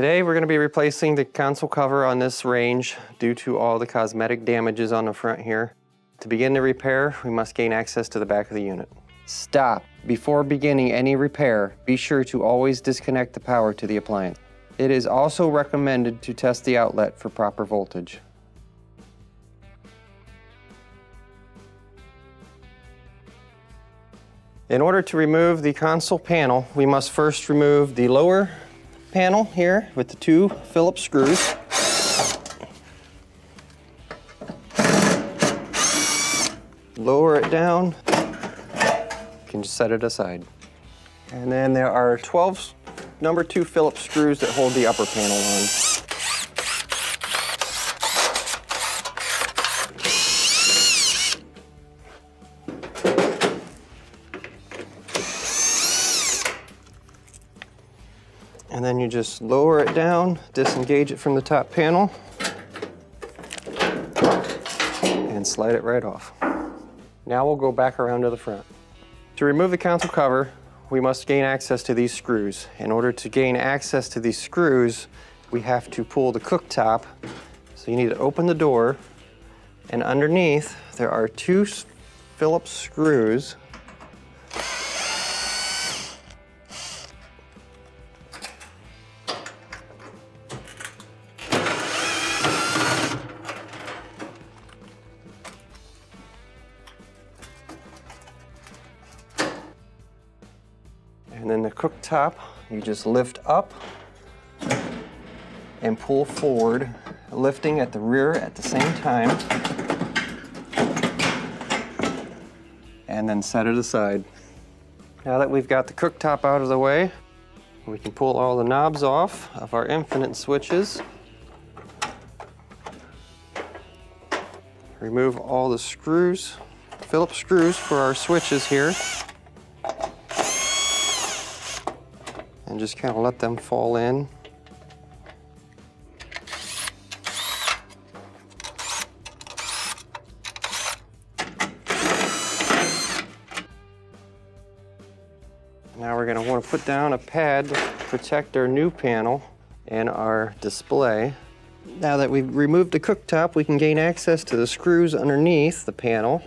Today we're going to be replacing the console cover on this range due to all the cosmetic damages on the front here. To begin the repair, we must gain access to the back of the unit. Stop. Before beginning any repair, be sure to always disconnect the power to the appliance. It is also recommended to test the outlet for proper voltage. In order to remove the console panel, we must first remove the lower panel here with the two Phillips screws. Lower it down, you can just set it aside. And then there are 12 number two Phillips screws that hold the upper panel on. And then you just lower it down, disengage it from the top panel, and slide it right off. Now we'll go back around to the front. To remove the console cover, we must gain access to these screws. In order to gain access to these screws, we have to pull the cooktop. So you need to open the door, and underneath there are two Phillips screws The cooktop, you just lift up and pull forward, lifting at the rear at the same time. And then set it aside. Now that we've got the cooktop out of the way, we can pull all the knobs off of our infinite switches. Remove all the screws, Phillips screws for our switches here. And just kind of let them fall in. Now we're going to want to put down a pad to protect our new panel and our display. Now that we've removed the cooktop, we can gain access to the screws underneath the panel.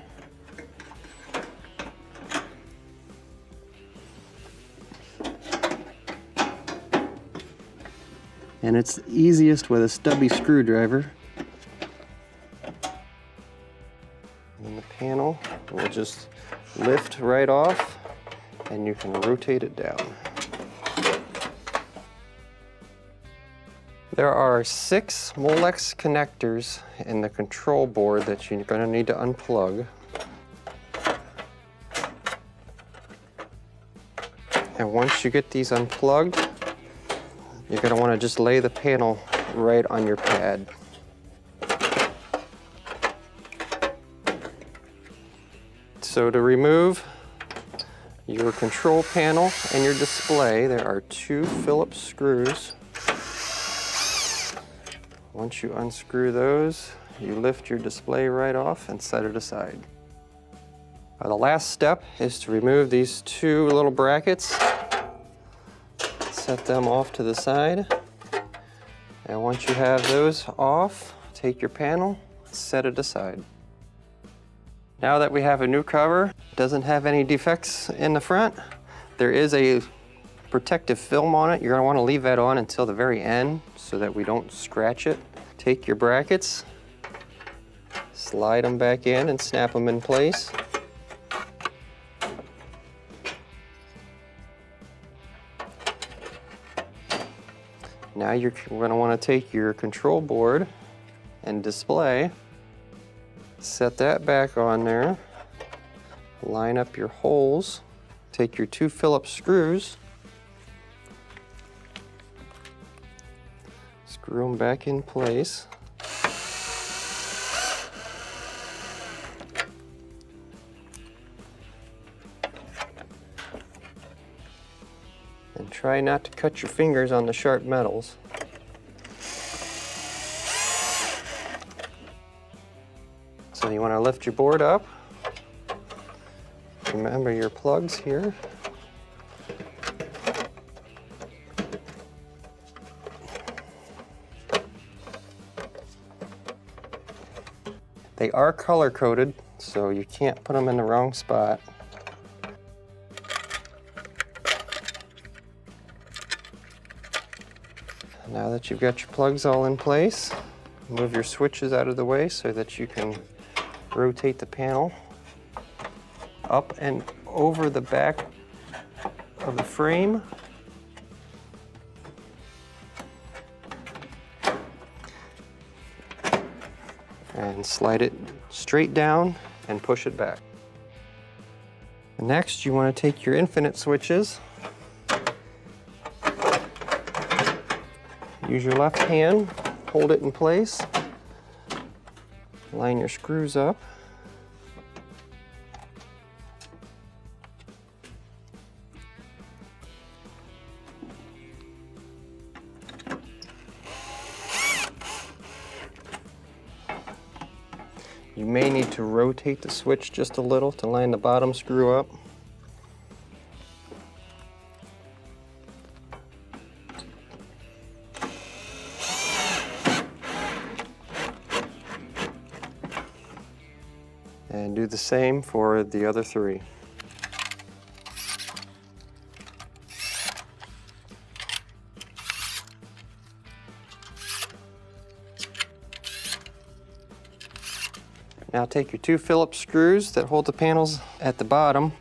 And it's easiest with a stubby screwdriver. And the panel will just lift right off and you can rotate it down. There are six Molex connectors in the control board that you're going to need to unplug. And once you get these unplugged, you're want to just lay the panel right on your pad. So to remove your control panel and your display, there are two Phillips screws. Once you unscrew those, you lift your display right off and set it aside. The last step is to remove these two little brackets set them off to the side. And once you have those off, take your panel, set it aside. Now that we have a new cover, doesn't have any defects in the front, there is a protective film on it. You're gonna wanna leave that on until the very end so that we don't scratch it. Take your brackets, slide them back in and snap them in place. Now you're going to want to take your control board and display, set that back on there, line up your holes, take your two Phillips screws, screw them back in place. Try not to cut your fingers on the sharp metals. So you want to lift your board up. Remember your plugs here. They are color coded, so you can't put them in the wrong spot. Now that you've got your plugs all in place, move your switches out of the way so that you can rotate the panel up and over the back of the frame. And slide it straight down and push it back. Next, you want to take your infinite switches Use your left hand, hold it in place, line your screws up. You may need to rotate the switch just a little to line the bottom screw up. And do the same for the other three. Now take your two Phillips screws that hold the panels at the bottom.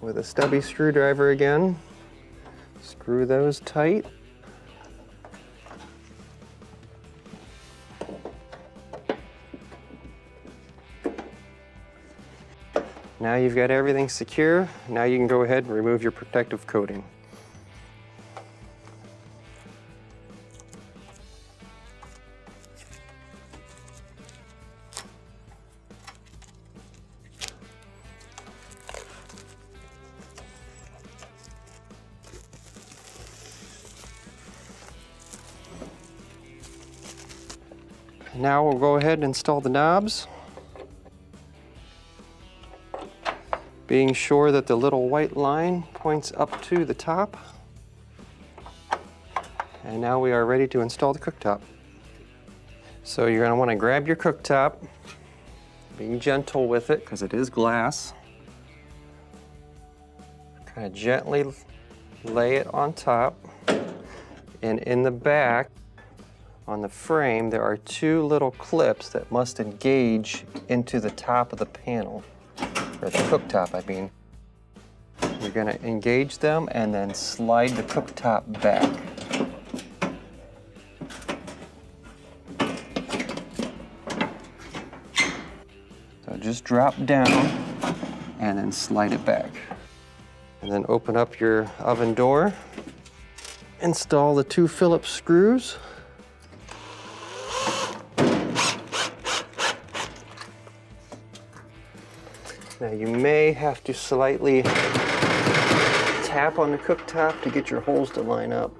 With a stubby screwdriver again, screw those tight. Now you've got everything secure, now you can go ahead and remove your protective coating. Now we'll go ahead and install the knobs. Being sure that the little white line points up to the top. And now we are ready to install the cooktop. So you're gonna wanna grab your cooktop, being gentle with it because it is glass. Kind of gently lay it on top. And in the back, on the frame, there are two little clips that must engage into the top of the panel, or the cooktop, I mean. You're gonna engage them and then slide the cooktop back. So just drop down and then slide it back. And then open up your oven door. Install the two Phillips screws. Now you may have to slightly tap on the cooktop to get your holes to line up.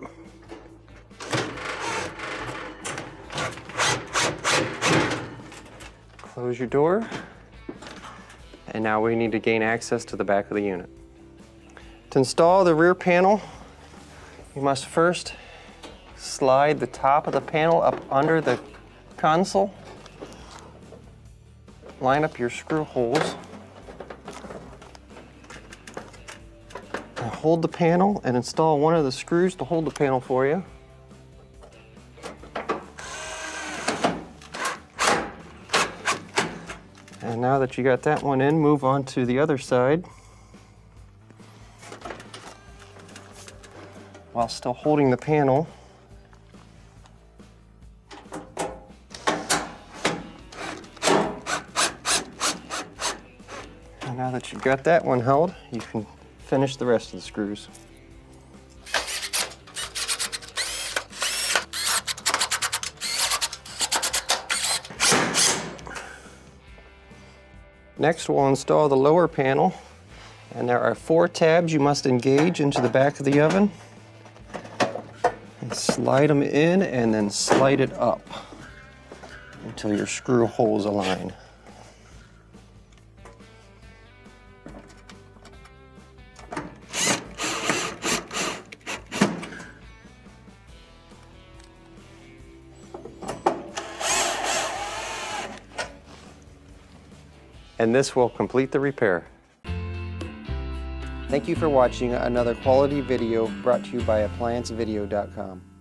Close your door. And now we need to gain access to the back of the unit. To install the rear panel, you must first slide the top of the panel up under the console. Line up your screw holes. Hold the panel and install one of the screws to hold the panel for you. And now that you got that one in, move on to the other side. While still holding the panel. And now that you've got that one held, you can finish the rest of the screws. Next, we'll install the lower panel. And there are four tabs you must engage into the back of the oven. And slide them in and then slide it up until your screw holes align. And this will complete the repair. Thank you for watching another quality video brought to you by ApplianceVideo.com.